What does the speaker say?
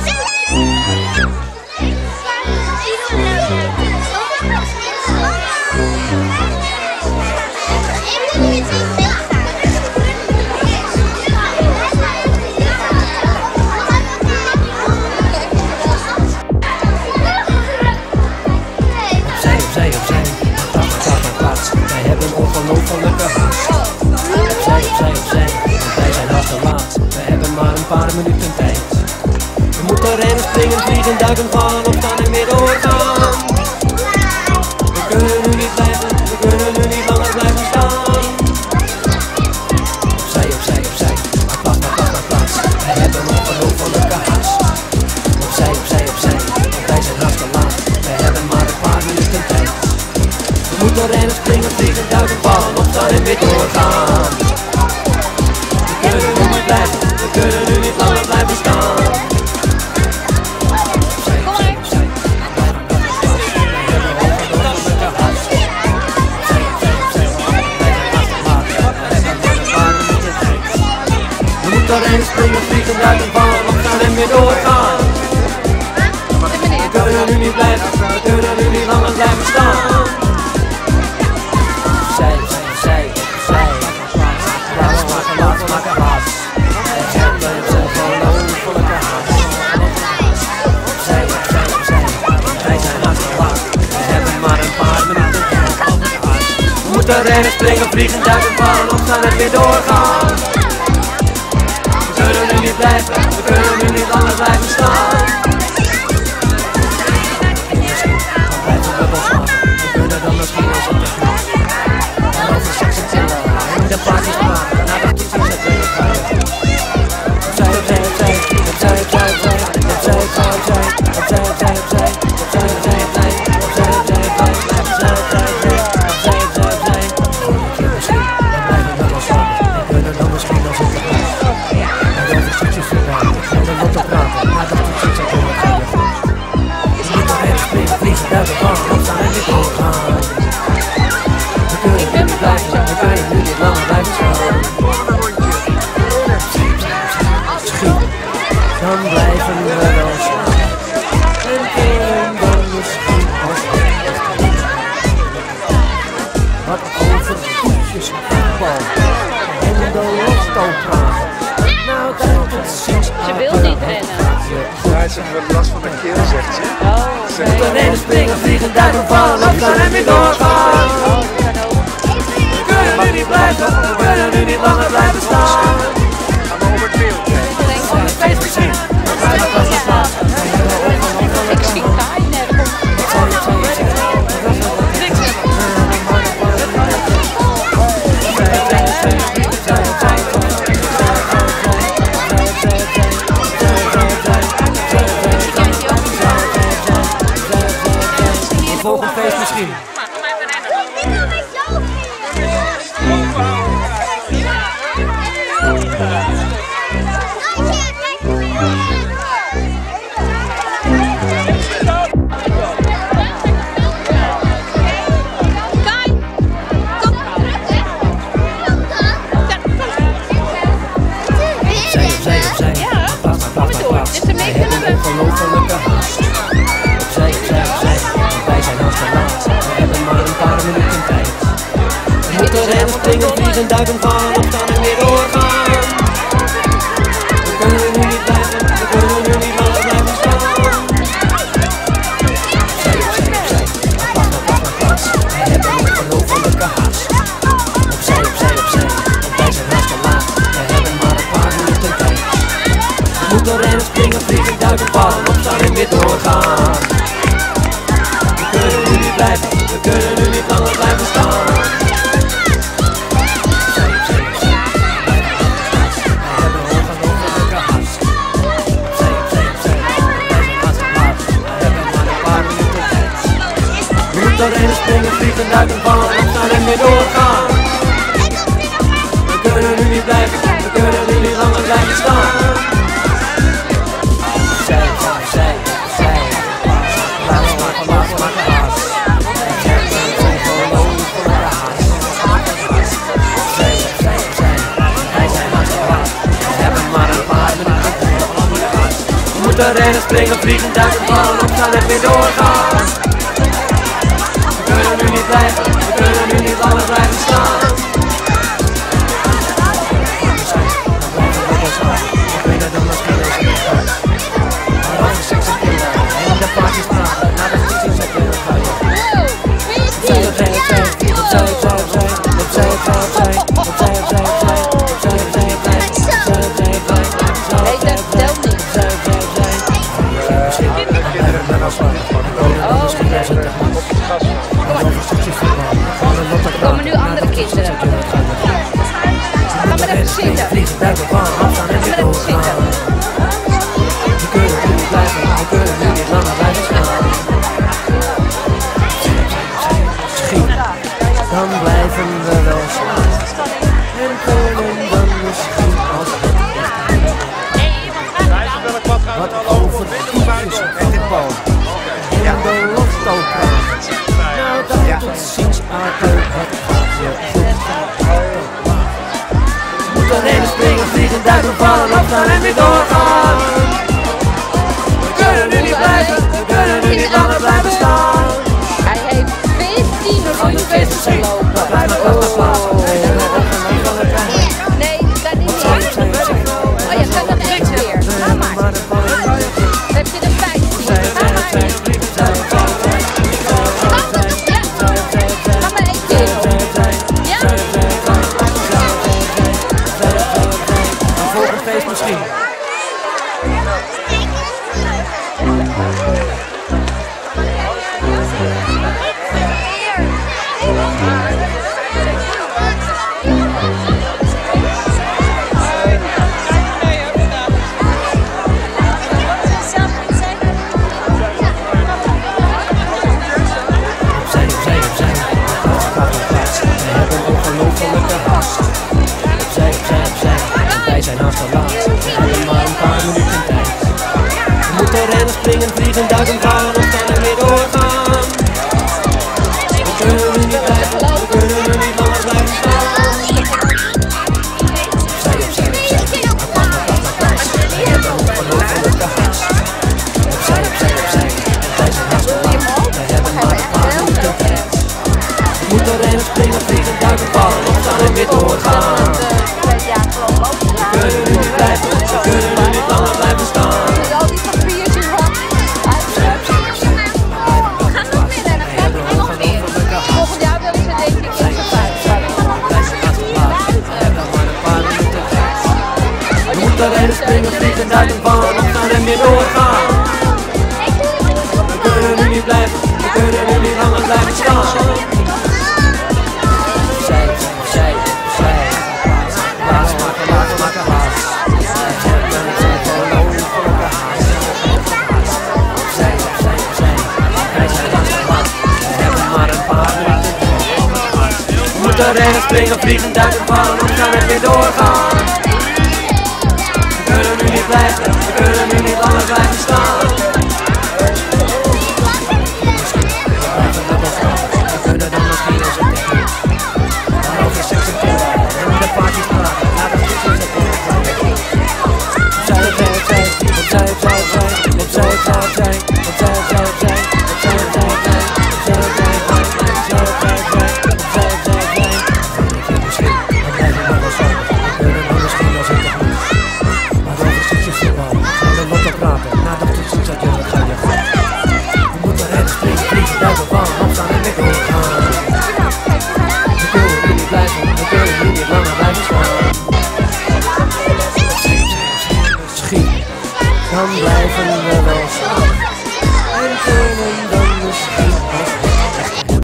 Godzilla! Duiken, vallen, opstaan en weer doorgaan. We kunnen nu niet blijven, we kunnen nu niet langer blijven staan. Opzij, opzij, opzij. Maar plaats, maar plaats, maar plaats. Wij hebben ongelofelijke haast. Opzij, opzij, opzij. Want wij zijn haast te laat. We hebben maar een paar minuten tijd. We moeten rennen, springen, vliegen, duiken, vallen, opstaan en weer doorgaan. We kunnen nu niet blijven, we kunnen nu niet langer blijven staan. Rennen, springen, vliegen, duiken, vallen, opstaan en weer doorgaan. We kunnen nu niet blijven, we kunnen nu niet langer blijven staan. Zij, zij, zij, plaats maken, plaats maken, haast. Wij hebben zelf ongelofelijke haast. Zij, zij, zij, wij zijn. We hebben maar een paar minuten tijd. We moeten rennen, springen, vliegen, duiken, vallen, opstaan en weer doorgaan. that. The springen, vliegen, duiken, vallen, opstaan en weer doorgaan. We niet dan blijven we. En dan misschien als Wat voetjes, en de. Nou, dat ziet Ze wil niet rennen. Ja, ze heeft last van de keel, zegt ze. Oh, Ze oké. heeft We rennen, springen, vliegen, duiken, vallen, opstaan en weer doorgaan. We kunnen nu niet blijven, we kunnen nu niet langer blijven staan. him. and dive and fall Springen, vliegen, duiken, vallen, opstaan en doorgaan We kunnen nu niet blijven, we kunnen nu niet alles. let me go on. I have 15 on misschien. duizend dagen gaan of ik ermee doorgaan. We kunnen er niet blijven, we kunnen er niet langer blijven staan. We opzij, opzij, apart, apart, apart. We hebben ongeloof in elkaar. Opzij, opzij, het. We hebben maar springen, vliegen, duiken, vallen of kan ermee doorgaan. Door rennen, springen, vliegen, duiken, vallen, opstaan en weer doorgaan. We kunnen nu niet blijven, we kunnen nu